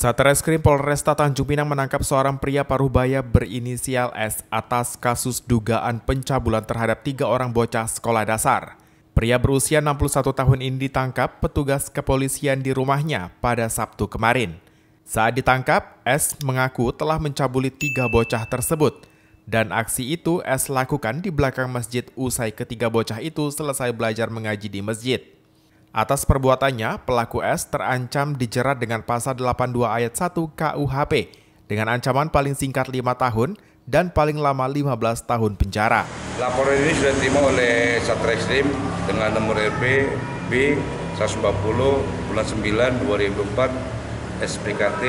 Satreskrim Polresta Tanjung Pinang menangkap seorang pria parubaya berinisial S atas kasus dugaan pencabulan terhadap tiga orang bocah sekolah dasar. Pria berusia 61 tahun ini ditangkap petugas kepolisian di rumahnya pada Sabtu kemarin. Saat ditangkap, S mengaku telah mencabuli tiga bocah tersebut. Dan aksi itu S lakukan di belakang masjid usai ketiga bocah itu selesai belajar mengaji di masjid. Atas perbuatannya, pelaku S terancam dijerat dengan pasal 82 ayat 1 KUHP dengan ancaman paling singkat 5 tahun dan paling lama 15 tahun penjara. Laporan ini sudah diterima oleh Satreskrim dengan nomor RP B 140 bulan 9 2004 SPKT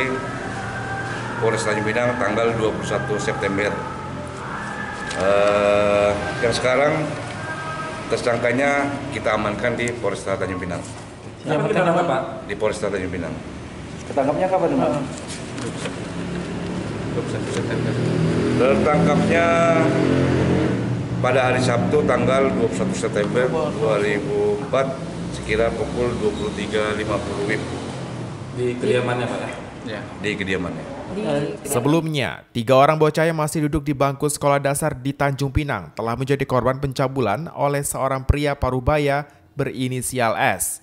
Polres Tanjung Pinang tanggal 21 September. Uh, yang sekarang Tersangkanya kita amankan di Polresta Tanjung Pinang. Siapa ketangkap Pak? Di Polresta Tanjung Pinang. Ketangkapnya kapan Pak? 21 September. Tertangkapnya pada hari Sabtu tanggal 21 September 2004 sekira pukul 23.50 WIB. Di kediamannya Pak ya? Di kediamannya. Sebelumnya, tiga orang bocah yang masih duduk di bangku sekolah dasar di Tanjung Pinang telah menjadi korban pencabulan oleh seorang pria parubaya berinisial S.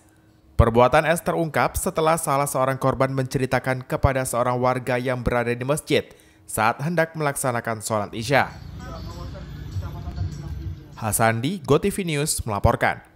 Perbuatan S terungkap setelah salah seorang korban menceritakan kepada seorang warga yang berada di masjid saat hendak melaksanakan sholat isya. Hasandi, GoTV News melaporkan.